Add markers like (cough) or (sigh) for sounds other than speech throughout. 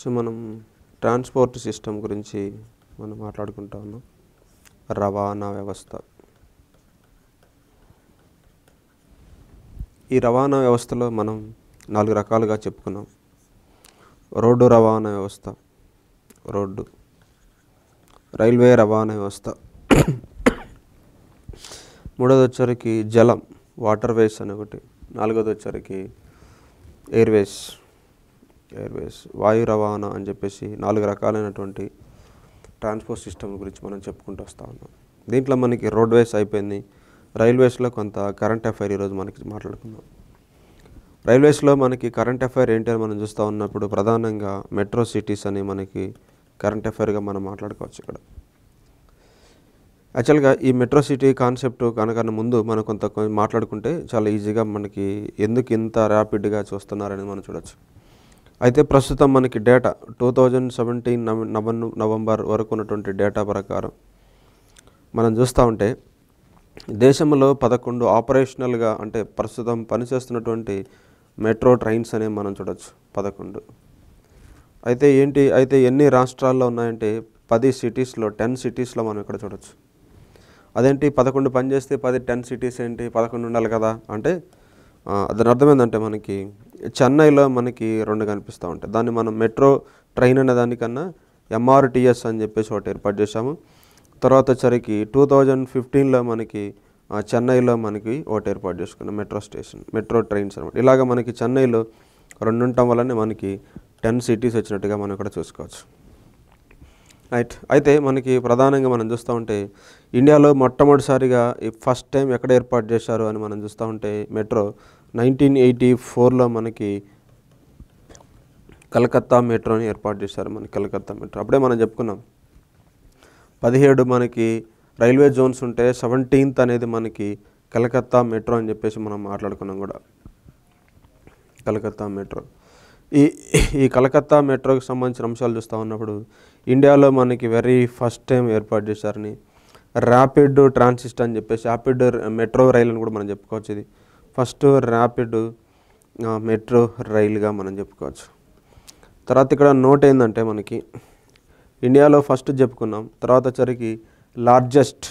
So మనం transport system గురించి మనం మాట్లాడుకుంటా ఉన్నాం. రవాణా వ్యవస్థ. ఈ రవాణా వ్యవస్థలో మనం నాలుగు రకాలుగా చెప్పుకున్నాం. రోడ్డు రవాణా వ్యవస్థ రోడ్డు. రైల్వే రవాణా వ్యవస్థ. మూడోది వచ్చరికి జలం వాటర్ వేస్ అని ఒకటి. నాలుగోది వచ్చరికి ఎయిర్వేస్ ఎయిర్వేస్ వాయు రవాణా అని చెప్పేసి నాలుగు రకాలైనటువంటి ట్రాన్స్పోర్ట్ సిస్టమ్ గురించి మనం చెప్పుకుంటూ వస్తూ ఉన్నాం. దీంట్లో మనకి రోడ్వేస్ అయిపోయింది. రైల్వేస్లో కొంత కరెంట్ అఫైర్ ఈరోజు మనకి మాట్లాడుకుందాం. రైల్వేస్లో మనకి కరెంట్ అఫైర్ ఏంటి అని మనం చూస్తూ ఉన్నప్పుడు ప్రధానంగా మెట్రో సిటీస్ అని మనకి కరెంట్ అఫైర్గా మనం మాట్లాడుకోవచ్చు ఇక్కడ. యాక్చువల్గా ఈ మెట్రో సిటీ కాన్సెప్ట్ కనుకన్నా ముందు మనం కొంత మాట్లాడుకుంటే చాలా ఈజీగా మనకి ఎందుకు ఇంత ర్యాపిడ్గా చూస్తున్నారని మనం చూడొచ్చు. అయితే ప్రస్తుతం మనకి data two thousand seventeen November వరకు ఉన్నటువంటి డేటా ప్రకారం మనం చూస్తూ ఉంటే దేశంలో పదకొండు ఆపరేషనల్గా అంటే ప్రస్తుతం పనిచేస్తున్నటువంటి మెట్రో ట్రైన్స్ అనేవి మనం చూడొచ్చు పదకొండు. అయితే ఏంటి అయితే ఎన్ని రాష్ట్రాల్లో ఉన్నాయంటే పది సిటీస్లో టెన్ సిటీస్లో మనం ఇక్కడ చూడొచ్చు. అదేంటి పదకొండు పనిచేస్తే పది టెన్ సిటీస్ ఏంటి పదకొండు ఉండాలి కదా? అంటే దాని అర్థం ఏంటంటే మనకి చెన్నైలో మనకి రెండు కనిపిస్తూ ఉంటాయి. దాన్ని మనం మెట్రో ట్రైన్ అనే దానికన్నా ఎంఆర్టీఎస్ అని చెప్పేసి ఒకటి ఏర్పాటు చేశాము. తర్వాత వచ్చరికి టూ థౌజండ్ ఫిఫ్టీన్లో మనకి చెన్నైలో మనకి ఒకటి ఏర్పాటు చేసుకున్నాం మెట్రో స్టేషన్ మెట్రో ట్రైన్స్ అనమాట ఇలాగ మనకి చెన్నైలో రెండు ఉండటం వల్లనే మనకి టెన్ సిటీస్ వచ్చినట్టుగా మనం ఇక్కడ చూసుకోవచ్చు. రైట్ అయితే మనకి ప్రధానంగా మనం చూస్తూ ఉంటే ఇండియాలో మొట్టమొదటిసారిగా ఈ ఫస్ట్ టైం ఎక్కడ ఏర్పాటు చేశారు అని మనం చూస్తూ ఉంటే మెట్రో నైన్టీన్ ఎయిటీ ఫోర్లో మనకి కలకత్తా మెట్రోని ఏర్పాటు చేశారు మనకి కలకత్తా మెట్రో. అప్పుడే మనం చెప్పుకున్నాం. పదిహేడు మనకి రైల్వే జోన్స్ ఉంటే సెవెంటీన్త్ అనేది మనకి కలకత్తా మెట్రో అని చెప్పేసి మనం మాట్లాడుకున్నాం కూడా. కలకత్తా మెట్రో. ఈ ఈ కలకత్తా మెట్రోకి సంబంధించిన అంశాలు చూస్తూ ఉన్నప్పుడు ఇండియాలో మనకి వెరీ ఫస్ట్ టైం ఏర్పాటు చేశారని ర్యాపిడ్ ట్రాన్సిస్ట్ అని చెప్పేసి ర్యాపిడ్ మెట్రో రైలు అని కూడా మనం చెప్పుకోవచ్చు ఇది. ఫస్ట్ ర్యాపిడ్ మెట్రో రైలుగా మనం చెప్పుకోవచ్చు. తర్వాత ఇక్కడ నోట్ ఏంటంటే మనకి ఇండియాలో ఫస్ట్ చెప్పుకున్నాం. తర్వాత వచ్చరికి లార్జెస్ట్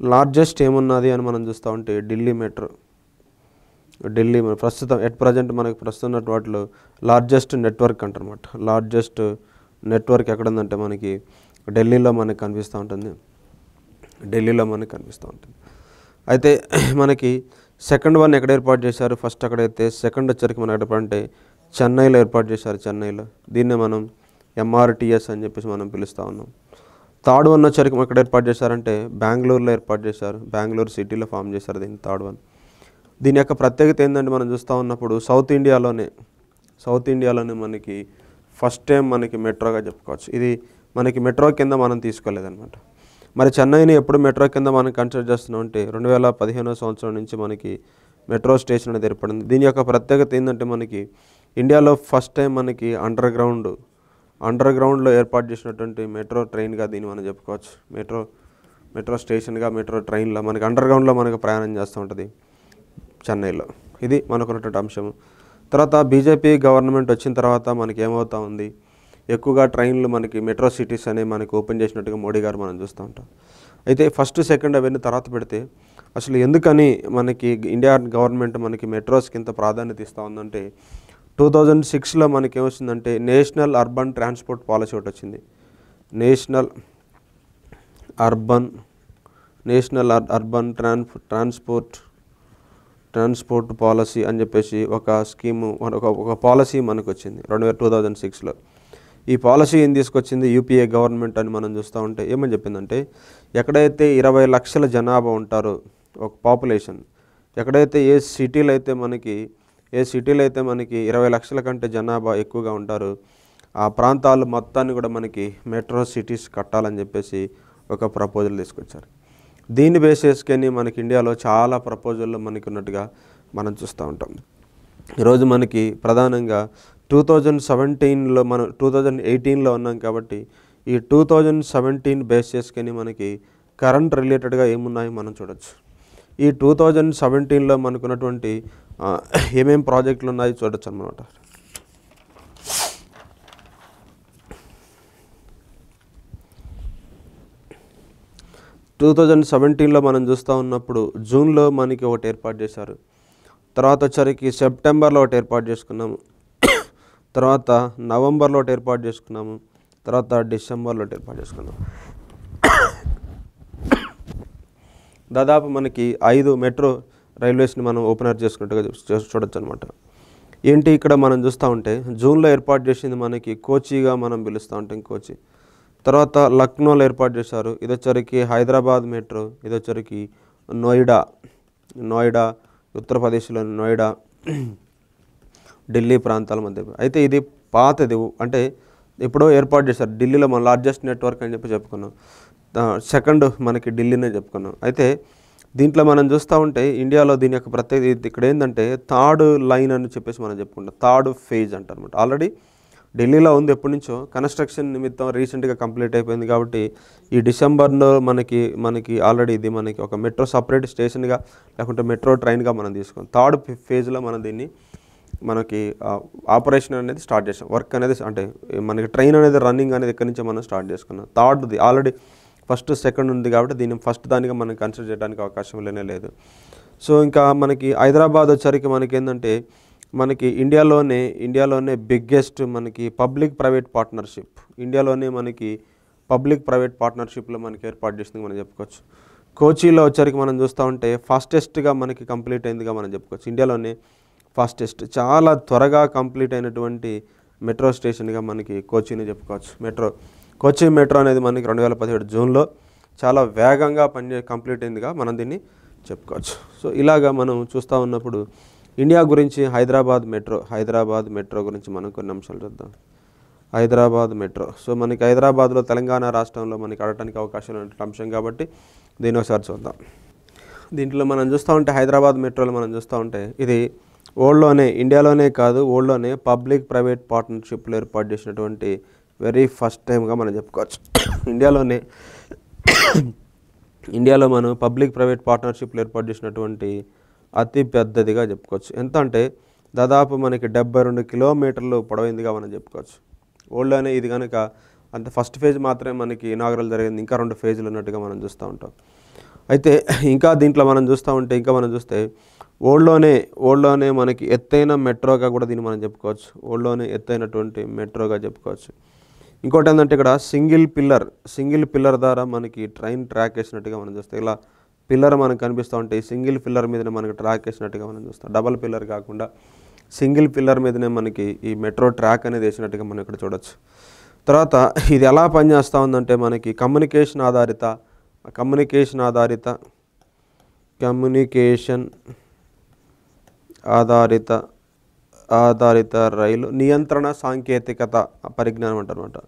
లార్జెస్ట్ ఏమున్నది అని మనం చూస్తూ ఉంటే ఢిల్లీ మెట్రో ఢిల్లీ ప్రస్తుతం ఎట్ ప్రజెంట్ మనకి ప్రస్తుతం వాటిలో లార్జెస్ట్ నెట్వర్క్ అంటారనమాట లార్జెస్ట్ నెట్వర్క్ ఎక్కడ ఉందంటే మనకి ఢిల్లీలో మనకి కనిపిస్తూ ఉంటుంది. ఢిల్లీలో మనకి కనిపిస్తూ ఉంటుంది. అయితే (clears throat) మనకి సెకండ్ వన్ ఎక్కడ ఏర్పాటు చేశారు? ఫస్ట్ అక్కడైతే సెకండ్ వచ్చరికి మనం ఎక్కడ అంటే చెన్నైలో ఏర్పాటు చేశారు చెన్నైలో. దీన్నే మనం ఎంఆర్టీఎస్ అని చెప్పేసి మనం పిలుస్తూ ఉన్నాం. థర్డ్ వన్ వచ్చరికి ఎక్కడ ఏర్పాటు చేశారంటే బెంగళూరులో ఏర్పాటు చేశారు. బెంగళూరు సిటీలో ఫామ్ చేశారు దీన్ని థర్డ్ వన్. దీని యొక్క ప్రత్యేకత ఏంటంటే మనం చూస్తూ ఉన్నప్పుడు సౌత్ ఇండియాలోనే సౌత్ ఇండియాలోనే మనకి ఫస్ట్ టైం మనకి మెట్రోగా చెప్పుకోవచ్చు. ఇది మనకి మెట్రో కింద మనం తీసుకోలేదన్నమాట. మరి చెన్నైని ఎప్పుడు మెట్రో కింద మనం కన్సిడర్ చేస్తున్నాం అంటే రెండు వేల పదిహేనో సంవత్సరం నుంచి మనకి మెట్రో స్టేషన్ అనేది ఏర్పడింది. దీని యొక్క ప్రత్యేకత ఏంటంటే మనకి ఇండియాలో ఫస్ట్ టైం మనకి అండర్ గ్రౌండ్ అండర్ గ్రౌండ్లో ఏర్పాటు చేసినటువంటి మెట్రో ట్రైన్గా దీన్ని మనం చెప్పుకోవచ్చు. మెట్రో మెట్రో స్టేషన్గా మెట్రో ట్రైన్లో మనకి అండర్ గ్రౌండ్లో మనకి ప్రయాణం చేస్తూ ఉంటుంది. చెన్నైలో. ఇది మనకున్నటువంటి అంశం తర్వాత బీజేపీ గవర్నమెంట్ వచ్చిన తర్వాత మనకి ఏమవుతా ఉంది? ఎక్కువగా ట్రైన్లు మనకి మెట్రో సిటీస్ అనేవి మనకి ఓపెన్ చేసినట్టుగా మోడీ గారు మనం చూస్తూ ఉంటాం. అయితే ఫస్ట్ సెకండ్ అవన్నీ తర్వాత పెడితే అసలు ఎందుకని మనకి ఇండియా గవర్నమెంట్ మనకి మెట్రోస్కి ఇంత ప్రాధాన్యత ఇస్తూ ఉందంటే టూ థౌజండ్ సిక్స్లో మనకి ఏమొచ్చిందంటే నేషనల్ అర్బన్ ట్రాన్స్పోర్ట్ పాలసీ ఒకటి వచ్చింది. నేషనల్ అర్బన్ నేషనల్ అర్- అర్బన్ ట్రాన్స్ ట్రాన్స్పోర్ట్ ట్రాన్స్పోర్ట్ పాలసీ అని చెప్పేసి ఒక స్కీము ఒక ఒక పాలసీ మనకు వచ్చింది రెండు వేల టూ థౌజండ్ సిక్స్లో. ఈ పాలసీ ఏం తీసుకొచ్చింది? యూపీఏ గవర్నమెంట్ అని మనం చూస్తూ ఉంటే ఏమని చెప్పిందంటే ఎక్కడైతే ఇరవై లక్షల జనాభా ఉంటారో ఒక పాపులేషన్ ఎక్కడైతే ఏ సిటీలో అయితే మనకి ఏ సిటీలో అయితే మనకి ఇరవై లక్షల కంటే జనాభా ఎక్కువగా ఉంటారో ఆ ప్రాంతాలు మొత్తాన్ని కూడా మనకి మెట్రో సిటీస్ కట్టాలని చెప్పేసి ఒక ప్రపోజల్ తీసుకొచ్చారు. దీన్ని బేస్ చేసుకొని మనకి ఇండియాలో చాలా ప్రపోజల్లో మనకి ఉన్నట్టుగా మనం చూస్తూ ఉంటాం. ఈరోజు మనకి ప్రధానంగా టూ థౌజండ్ సెవెంటీన్లో మనం టూ థౌజండ్ ఎయిటీన్లో ఉన్నాం కాబట్టి ఈ టూ థౌజండ్ సెవెంటీన్ బేస్ చేసుకొని మనకి కరెంట్ రిలేటెడ్గా ఏమున్నాయో మనం చూడొచ్చు. ఈ టూ థౌజండ్ సెవెంటీన్లో మనకున్నటువంటి ఏమేమి ఏమేం ప్రాజెక్టులు ఉన్నాయో చూడొచ్చు అనమాట టూ థౌజండ్ సెవెంటీన్లో మనం చూస్తూ ఉన్నప్పుడు జూన్లో మనకి ఒకటి ఏర్పాటు చేశారు. తర్వాత వచ్చరికి సెప్టెంబర్లో ఒకటి ఏర్పాటు చేసుకున్నాము. తర్వాత నవంబర్లో ఒకటి ఏర్పాటు చేసుకున్నాము. తర్వాత డిసెంబర్లో ఒకటి ఏర్పాటు చేసుకున్నాము. దాదాపు మనకి ఐదు మెట్రో రైల్వేస్ని మనం ఓపెనర్ చేసుకున్నట్టుగా చూడొచ్చు అనమాట ఏంటి ఇక్కడ మనం చూస్తూ ఉంటే జూన్లో ఏర్పాటు చేసింది మనకి కోచిగా మనం పిలుస్తూ ఉంటాం కోచి. తర్వాత లక్నోలో ఏర్పాటు చేశారు. ఇది వచ్చరికి హైదరాబాద్ మెట్రో ఇది వచ్చరికి నోయిడా నోయిడా ఉత్తరప్రదేశ్లోని నోయిడా ఢిల్లీ ప్రాంతాల మధ్య. అయితే ఇది పాతది అంటే ఎప్పుడో ఏర్పాటు చేశారు. ఢిల్లీలో మన లార్జెస్ట్ నెట్వర్క్ అని చెప్పి చెప్పుకున్నాం. సెకండ్ మనకి ఢిల్లీనే చెప్పుకున్నాం. అయితే దీంట్లో మనం చూస్తూ ఉంటే ఇండియాలో దీని యొక్క ప్రత్యేక ఇక్కడ ఏంటంటే థర్డ్ లైన్ అని చెప్పేసి మనం చెప్పుకుంటాం. థర్డ్ ఫేజ్ అంటారు అనమాట ఆల్రెడీ ఢిల్లీలో ఉంది ఎప్పటి నుంచో. కన్స్ట్రక్షన్ నిమిత్తం రీసెంట్గా కంప్లీట్ అయిపోయింది కాబట్టి ఈ డిసెంబర్లో మనకి మనకి ఆల్రెడీ ఇది మనకి ఒక మెట్రో సపరేట్ స్టేషన్గా లేకుంటే మెట్రో ట్రైన్గా మనం తీసుకున్నాం. థర్డ్ ఫేజ్లో మనం దీన్ని మనకి ఆపరేషన్ అనేది స్టార్ట్ చేసాం. వర్క్ అనేది అంటే మనకి ట్రైన్ అనేది రన్నింగ్ అనేది ఎక్కడి నుంచో మనం స్టార్ట్ చేసుకున్నాం. థర్డ్ది ఆల్రెడీ ఫస్ట్ సెకండ్ ఉంది కాబట్టి దీన్ని ఫస్ట్ దానిగా మనం కన్సిడర్ చేయడానికి అవకాశం లేనే లేదు. సో ఇంకా మనకి హైదరాబాద్ వచ్చరికి మనకి ఏంటంటే మనకి ఇండియాలోనే ఇండియాలోనే బిగ్గెస్ట్ మనకి పబ్లిక్ ప్రైవేట్ పార్ట్నర్షిప్ ఇండియాలోనే మనకి పబ్లిక్ ప్రైవేట్ పార్ట్నర్షిప్లో మనకి ఏర్పాటు చేసింది మనం చెప్పుకోవచ్చు. కోచీలో వచ్చరికి మనం చూస్తూ ఉంటే ఫాస్టెస్ట్గా మనకి కంప్లీట్ అయిందిగా మనం చెప్పుకోవచ్చు. ఇండియాలోనే ఫాస్టెస్ట్ చాలా త్వరగా కంప్లీట్ అయినటువంటి మెట్రో స్టేషన్గా మనకి కోచిని చెప్పుకోవచ్చు. మెట్రో కోచి మెట్రో అనేది మనకి రెండు వేల పదిహేడు జూన్లో చాలా వేగంగా పనిచే కంప్లీట్ అయిందిగా మనం దీన్ని చెప్పుకోవచ్చు. సో ఇలాగా మనం చూస్తూ ఉన్నప్పుడు ఇండియా గురించి హైదరాబాద్ మెట్రో హైదరాబాద్ మెట్రో గురించి మనం కొన్ని అంశాలు చూద్దాం. హైదరాబాద్ మెట్రో. సో మనకి హైదరాబాద్లో తెలంగాణ రాష్ట్రంలో మనకి ఆడటానికి అవకాశం ఉన్న అంశం కాబట్టి దీని ఒకసారి చూద్దాం. దీంట్లో మనం చూస్తూ ఉంటే హైదరాబాద్ మెట్రోలో మనం చూస్తూ ఉంటే ఇది ఓల్డ్లోనే ఇండియాలోనే కాదు ఓల్డ్లోనే పబ్లిక్ ప్రైవేట్ పార్ట్నర్షిప్లో ఏర్పాటు చేసినటువంటి వెరీ ఫస్ట్ టైంగా మనం చెప్పుకోవచ్చు. ఇండియాలోనే ఇండియాలో మనం పబ్లిక్ ప్రైవేట్ పార్ట్నర్షిప్లు ఏర్పాటు చేసినటువంటి అతి పెద్దదిగా చెప్పుకోవచ్చు. ఎంత అంటే దాదాపు మనకి డెబ్బై రెండు కిలోమీటర్లు పొడవైందిగా మనం చెప్పుకోవచ్చు. ఓల్డ్లోనే ఇది కనుక అంత ఫస్ట్ ఫేజ్ మాత్రమే మనకి ఇనాగరల్ జరిగింది. ఇంకా రెండు ఫేజ్లు ఉన్నట్టుగా మనం చూస్తూ ఉంటాం. అయితే ఇంకా దీంట్లో మనం చూస్తూ ఉంటే ఇంకా మనం చూస్తే ఓల్డ్లోనే ఓల్డ్లోనే మనకి ఎత్తైన మెట్రోగా కూడా దీన్ని మనం చెప్పుకోవచ్చు. ఓల్డ్లోనే ఎత్తైనటువంటి మెట్రోగా చెప్పుకోవచ్చు. ఇంకోటి ఏంటంటే ఇక్కడ సింగిల్ పిల్లర్ సింగిల్ పిల్లర్ ద్వారా మనకి ట్రైన్ ట్రాక్ వేసినట్టుగా మనం చూస్తే ఇలా పిల్లర్ మనకు కనిపిస్తూ ఉంటే సింగిల్ పిల్లర్ మీదనే మనకి ట్రాక్ వేసినట్టుగా మనం చూస్తాం. డబల్ పిల్లర్ కాకుండా సింగిల్ పిల్లర్ మీదనే మనకి ఈ మెట్రో ట్రాక్ అనేది వేసినట్టుగా మనం ఇక్కడ చూడొచ్చు. తర్వాత ఇది ఎలా పనిచేస్తూ ఉందంటే మనకి కమ్యూనికేషన్ ఆధారిత కమ్యూనికేషన్ ఆధారిత కమ్యూనికేషన్ ఆధారిత ఆధారిత రైలు నియంత్రణ సాంకేతికత పరిజ్ఞానం అంటారనమాట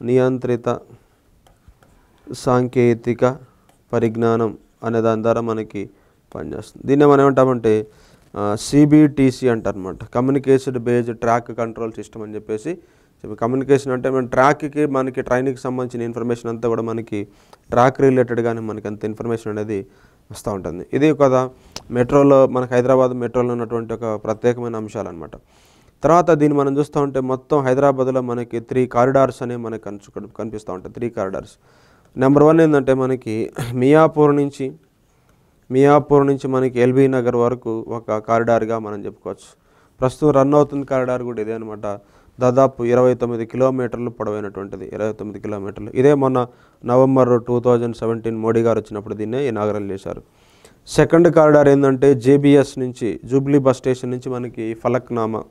నియంత్రిత సాంకేతిక పరిజ్ఞానం. అనే దాని ద్వారా మనకి పనిచేస్తుంది. దీన్ని మనం ఏమంటామంటే సిబిటిసి అంటారనమాట communication based track control system అని చెప్పేసి కమ్యూనికేషన్ అంటే మన ట్రాక్కి మనకి ట్రైనింగ్కి సంబంధించిన ఇన్ఫర్మేషన్ అంతా కూడా మనకి ట్రాక్ రిలేటెడ్గానే మనకి అంత ఇన్ఫర్మేషన్ అనేది వస్తూ ఉంటుంది. ఇది కదా మెట్రోలో మనకి హైదరాబాద్ మెట్రోలో ఉన్నటువంటి ఒక ప్రత్యేకమైన అంశాలు అనమాట తర్వాత దీన్ని మనం చూస్తూ ఉంటే మొత్తం హైదరాబాద్లో మనకి త్రీ కారిడార్స్ అనేవి మనకి కనిపిస్తూ ఉంటాయి. Three corridors. నెంబర్ వన్ ఏంటంటే మనకి మియాపూర్ నుంచి మియాపూర్ నుంచి మనకి ఎల్బీ నగర్ వరకు ఒక కారిడార్గా మనం చెప్పుకోవచ్చు. ప్రస్తుతం రన్ అవుతున్న కారిడార్ కూడా ఇదే అనమాట దాదాపు ఇరవై తొమ్మిది కిలోమీటర్లు పొడవైనటువంటిది. ఇరవై తొమ్మిది కిలోమీటర్లు. ఇదే మొన్న November two thousand seventeen Modi garu వచ్చినప్పుడు దీన్నే ఇనాగరల్ చేశారు. సెకండ్ కారిడార్ ఏంటంటే జేబీఎస్ నుంచి జూబ్లీ బస్ స్టేషన్ నుంచి మనకి ఫలక్నామా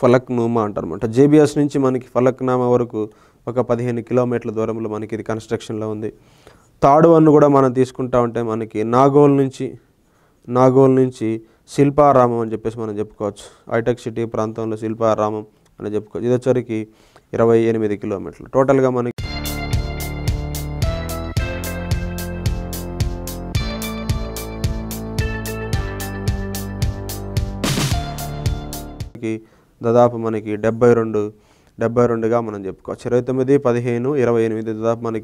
ఫలక్నూమా అంటారనమాట జేబీఎస్ నుంచి మనకి ఫలక్నామా వరకు ఒక పదిహేను కిలోమీటర్ల దూరంలో మనకి ఇది కన్స్ట్రక్షన్లో ఉంది. థర్డ్ వన్ కూడా మనం తీసుకుంటా ఉంటే మనకి నాగోల్ నుంచి నాగోల్ నుంచి శిల్పారామం అని చెప్పేసి మనం చెప్పుకోవచ్చు. హైటెక్ సిటీ ప్రాంతంలో శిల్పారామం అని చెప్పుకోవచ్చు. ఇది వచ్చరికి ఇరవై ఎనిమిది కిలోమీటర్లు. టోటల్గా మనకి మనకి దాదాపు మనకి డెబ్బై రెండు డెబ్బై రెండుగా మనం చెప్పుకోవచ్చు. ఇరవై తొమ్మిది పదిహేను ఇరవై ఎనిమిది దాదాపు మనకి